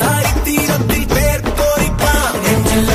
sorry தீரத்தில் பேர் கோரிப்பான் நெஞ்சில்